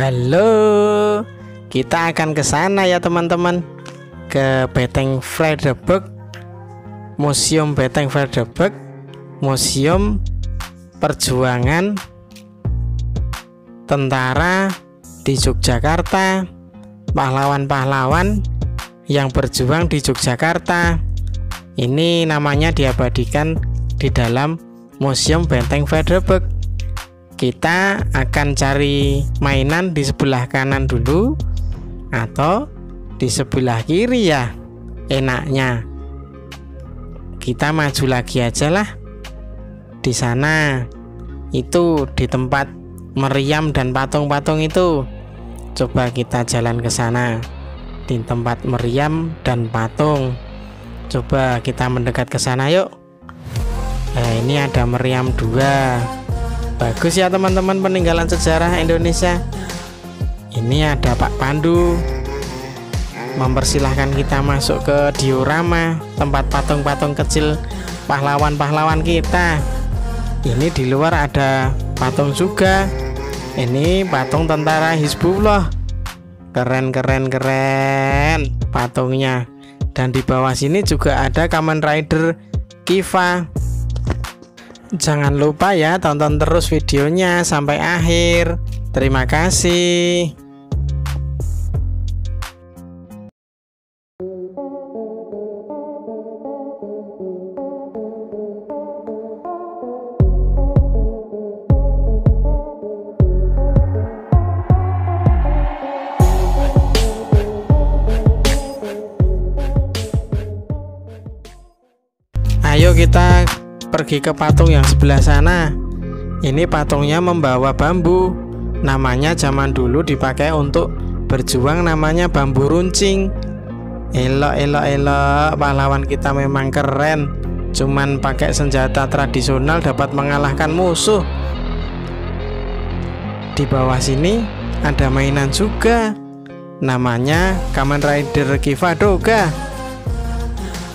Halo, kita akan ke sana ya teman-teman. Ke Beteng Frederick Museum Beteng Frederick Museum Perjuangan Tentara di Yogyakarta. Pahlawan-pahlawan yang berjuang di Yogyakarta. Ini namanya diabadikan di dalam Museum Benteng Frederick kita akan cari mainan di sebelah kanan dulu atau di sebelah kiri ya enaknya. Kita maju lagi aja lah. Di sana. Itu di tempat meriam dan patung-patung itu. Coba kita jalan ke sana. Di tempat meriam dan patung. Coba kita mendekat ke sana yuk. Nah ini ada meriam dua bagus ya teman-teman peninggalan sejarah Indonesia. Ini ada Pak Pandu. Mempersilahkan kita masuk ke diorama tempat patung-patung kecil pahlawan-pahlawan kita. Ini di luar ada patung juga. Ini patung tentara Hizbullah. Keren keren keren patungnya. Dan di bawah sini juga ada Kamen Rider Kiva jangan lupa ya tonton terus videonya sampai akhir. Terima kasih. Ayo kita pergi ke patung yang sebelah sana. Ini patungnya membawa bambu. Namanya zaman dulu dipakai untuk berjuang namanya bambu runcing. Elok elok elok pahlawan kita memang keren. Cuman pakai senjata tradisional dapat mengalahkan musuh. Di bawah sini ada mainan juga. Namanya Kamen Rider Kiva Doga.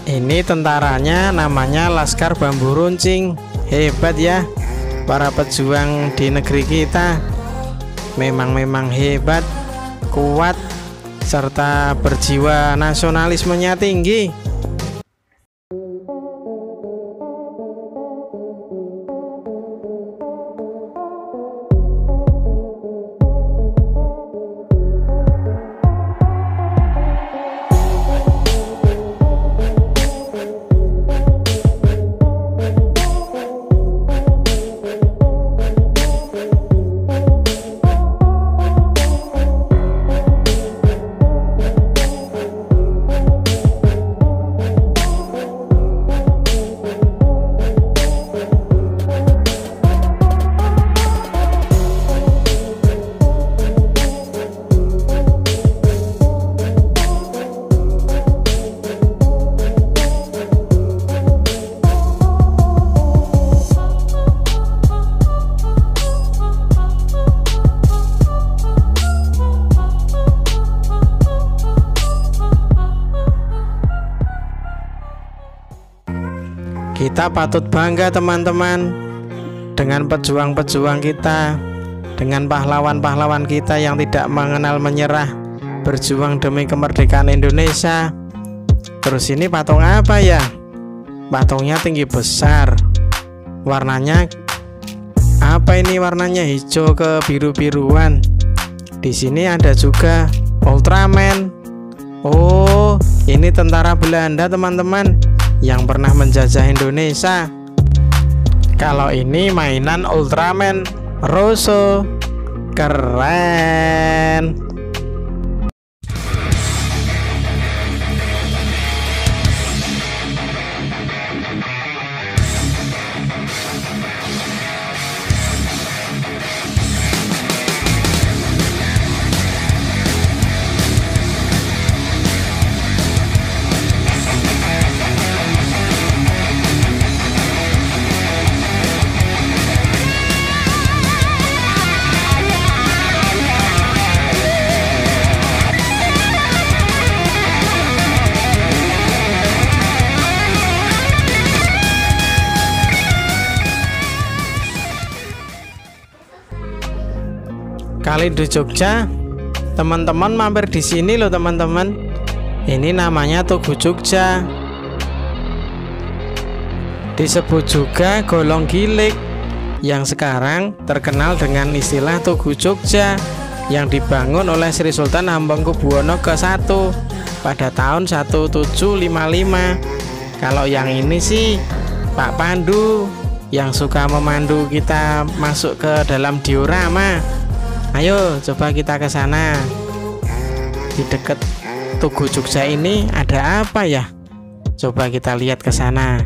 Ini tentaranya namanya Laskar Bambu Runcing. Hebat ya para pejuang di negeri kita. Memang-memang hebat, kuat serta berjiwa nasionalismenya tinggi. Kita patut bangga teman-teman dengan pejuang-pejuang kita, dengan pahlawan-pahlawan kita yang tidak mengenal menyerah, berjuang demi kemerdekaan Indonesia. Terus ini patung apa ya? Patungnya tinggi besar. Warnanya apa ini warnanya hijau ke biru-biruan. Di sini ada juga Ultraman. Oh, ini tentara Belanda, teman-teman yang pernah menjajah Indonesia. Kalau ini mainan Ultraman Rosso, keren. Kali di Jogja, teman-teman mampir di sini loh teman-teman. Ini namanya Tugu Jogja. Disebut juga Golong Gilik yang sekarang terkenal dengan istilah Tugu Jogja yang dibangun oleh Sri Sultan Hamengkubuwono ke-1 pada tahun 1755. Kalau yang ini sih Pak Pandu yang suka memandu kita masuk ke dalam diorama. Ayo coba kita ke sana. Di dekat Tugu Jogja ini ada apa ya? Coba kita lihat ke sana.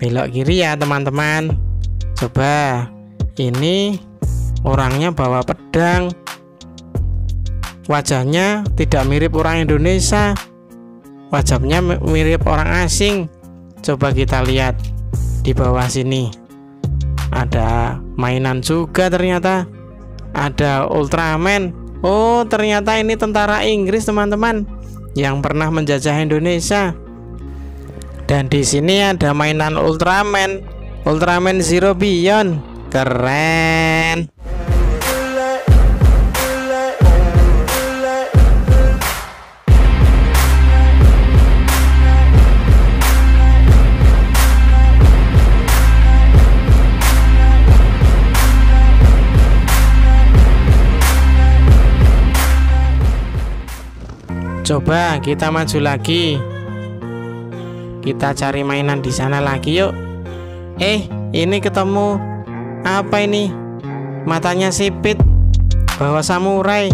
Belok kiri ya teman-teman. Coba. Ini orangnya bawa pedang. Wajahnya tidak mirip orang Indonesia. Wajahnya mirip orang asing. Coba kita lihat di bawah sini. Ada mainan juga ternyata ada Ultraman. Oh, ternyata ini tentara Inggris, teman-teman, yang pernah menjajah Indonesia. Dan di sini ada mainan Ultraman, Ultraman Zero Beyond. Keren. Coba kita maju lagi. Kita cari mainan di sana lagi yuk. Eh, ini ketemu apa ini? Matanya sipit. Bawa samurai.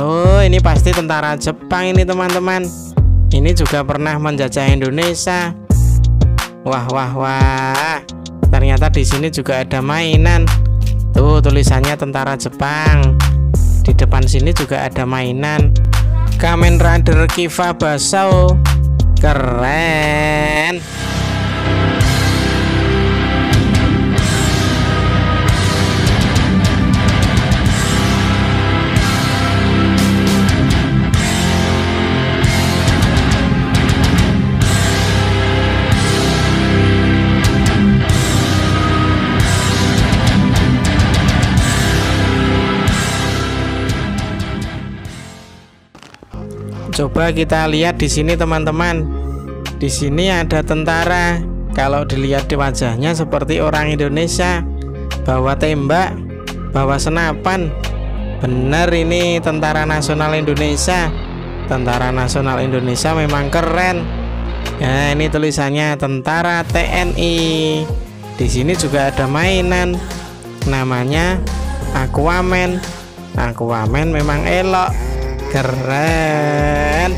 Oh, ini pasti tentara Jepang ini teman-teman. Ini juga pernah menjajah Indonesia. Wah, wah, wah. Ternyata di sini juga ada mainan. Tuh tulisannya tentara Jepang. Di depan sini juga ada mainan. Kamen Rider Kiva Basau. Keren Coba kita lihat di sini teman-teman. Di sini ada tentara. Kalau dilihat di wajahnya seperti orang Indonesia. Bawa tembak, bawa senapan. Benar ini tentara nasional Indonesia. Tentara nasional Indonesia memang keren. Ya, ini tulisannya tentara TNI. Di sini juga ada mainan namanya Aquaman. Aquaman memang elok keren